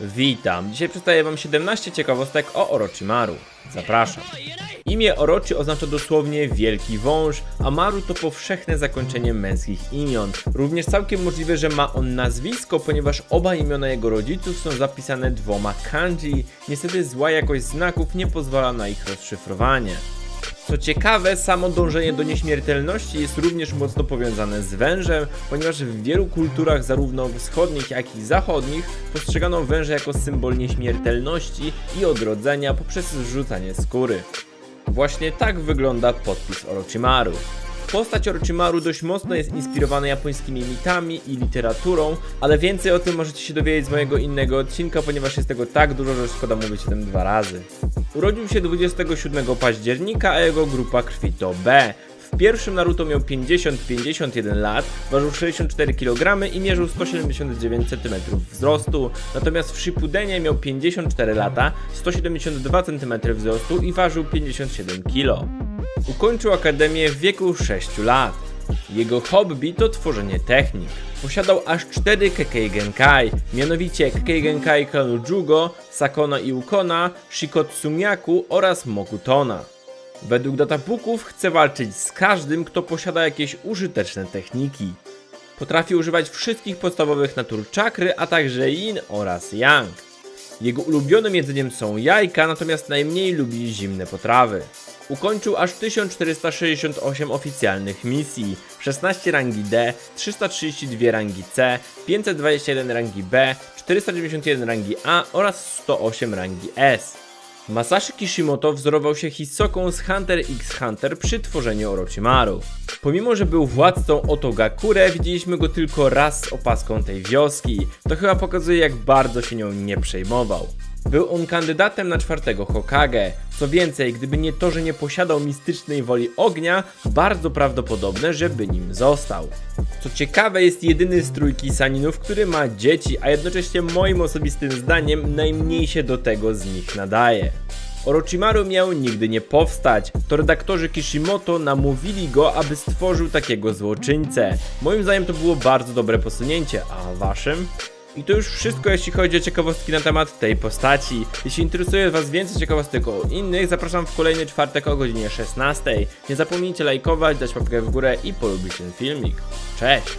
Witam, dzisiaj przedstawię wam 17 ciekawostek o Orochimaru. Zapraszam. Imię Orochi oznacza dosłownie wielki wąż, a Maru to powszechne zakończenie męskich imion. Również całkiem możliwe, że ma on nazwisko, ponieważ oba imiona jego rodziców są zapisane dwoma kanji. Niestety zła jakość znaków nie pozwala na ich rozszyfrowanie. Co ciekawe, samo dążenie do nieśmiertelności jest również mocno powiązane z wężem, ponieważ w wielu kulturach, zarówno wschodnich, jak i zachodnich, postrzegano węża jako symbol nieśmiertelności i odrodzenia poprzez zrzucanie skóry. Właśnie tak wygląda podpis Orochimaru. Postać Orochimaru dość mocno jest inspirowana japońskimi mitami i literaturą, ale więcej o tym możecie się dowiedzieć z mojego innego odcinka, ponieważ jest tego tak dużo, że szkoda mówić o tym dwa razy. Urodził się 27 października, a jego grupa krwi to B. W pierwszym Naruto miał 50-51 lat, ważył 64 kg i mierzył 179 cm wzrostu, natomiast w Shippudenie miał 54 lata, 172 cm wzrostu i ważył 57 kg. Ukończył akademię w wieku 6 lat. Jego hobby to tworzenie technik. Posiadał aż 4 Kekkei Genkai, mianowicie Kekkei Genkai klanu Jugo, Sakona i Ukona, Shikotsumiaku oraz Mokutona. Według databuków chce walczyć z każdym, kto posiada jakieś użyteczne techniki. Potrafi używać wszystkich podstawowych natur czakry, a także yin oraz yang. Jego ulubionym jedzeniem są jajka, natomiast najmniej lubi zimne potrawy. Ukończył aż 1468 oficjalnych misji, 16 rangi D, 332 rangi C, 521 rangi B, 491 rangi A oraz 108 rangi S. Masashi Kishimoto wzorował się Hisoką z Hunter x Hunter przy tworzeniu Orochimaru. Pomimo, że był władcą Otogakure, widzieliśmy go tylko raz z opaską tej wioski. To chyba pokazuje jak bardzo się nią nie przejmował. Był on kandydatem na czwartego Hokage. Co więcej, gdyby nie to, że nie posiadał mistycznej woli ognia, bardzo prawdopodobne, żeby nim został. Co ciekawe, jest jedyny z trójki Saninów, który ma dzieci, a jednocześnie moim osobistym zdaniem najmniej się do tego z nich nadaje. Orochimaru miał nigdy nie powstać. To redaktorzy Kishimoto namówili go, aby stworzył takiego złoczyńcę. Moim zdaniem to było bardzo dobre posunięcie, a waszym? I to już wszystko jeśli chodzi o ciekawostki na temat tej postaci. Jeśli interesuje was więcej ciekawostek o innych, zapraszam w kolejny czwartek o godzinie 16. Nie zapomnijcie lajkować, dać łapkę w górę i polubić ten filmik. Cześć!